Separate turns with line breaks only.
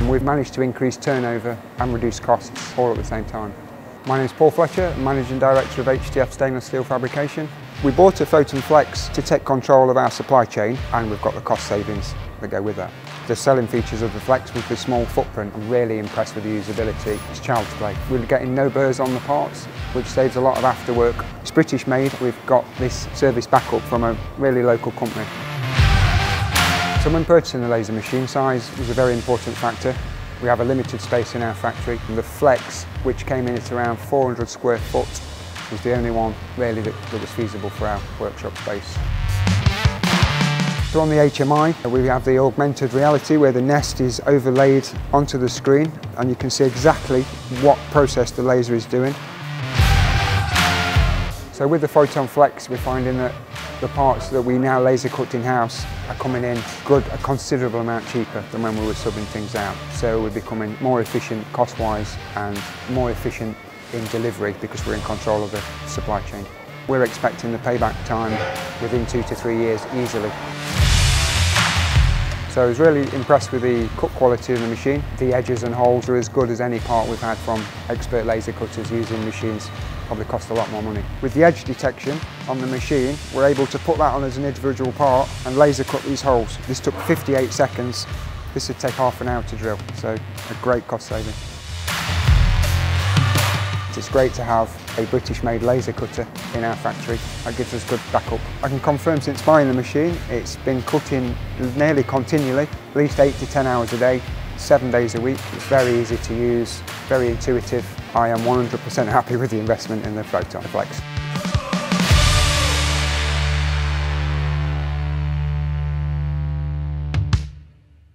And we've managed to increase turnover and reduce costs all at the same time. My name is Paul Fletcher, Managing Director of HTF Stainless Steel Fabrication. We bought a Photon Flex to take control of our supply chain and we've got the cost savings that go with that. The selling features of the Flex with the small footprint, I'm really impressed with the usability. It's child's play. We're getting no burrs on the parts, which saves a lot of after work. It's British made. We've got this service backup from a really local company. So when purchasing the laser machine, size is a very important factor. We have a limited space in our factory and the Flex, which came in at around 400 square foot, was the only one really that, that was feasible for our workshop space. So on the HMI, we have the augmented reality where the nest is overlaid onto the screen and you can see exactly what process the laser is doing. So with the Photon Flex, we're finding that the parts that we now laser cut in-house are coming in good, a considerable amount cheaper than when we were subbing things out. So we're becoming more efficient cost-wise and more efficient in delivery because we're in control of the supply chain. We're expecting the payback time within two to three years easily. So I was really impressed with the cut quality of the machine. The edges and holes are as good as any part we've had from expert laser cutters using machines. Probably cost a lot more money. With the edge detection on the machine, we're able to put that on as an individual part and laser cut these holes. This took 58 seconds. This would take half an hour to drill, so a great cost saving. It's great to have a British-made laser cutter in our factory. That gives us good backup. I can confirm since buying the machine, it's been cutting nearly continually, at least 8 to 10 hours a day, 7 days a week. It's very easy to use, very intuitive. I am 100% happy with the investment in the Photon Flex.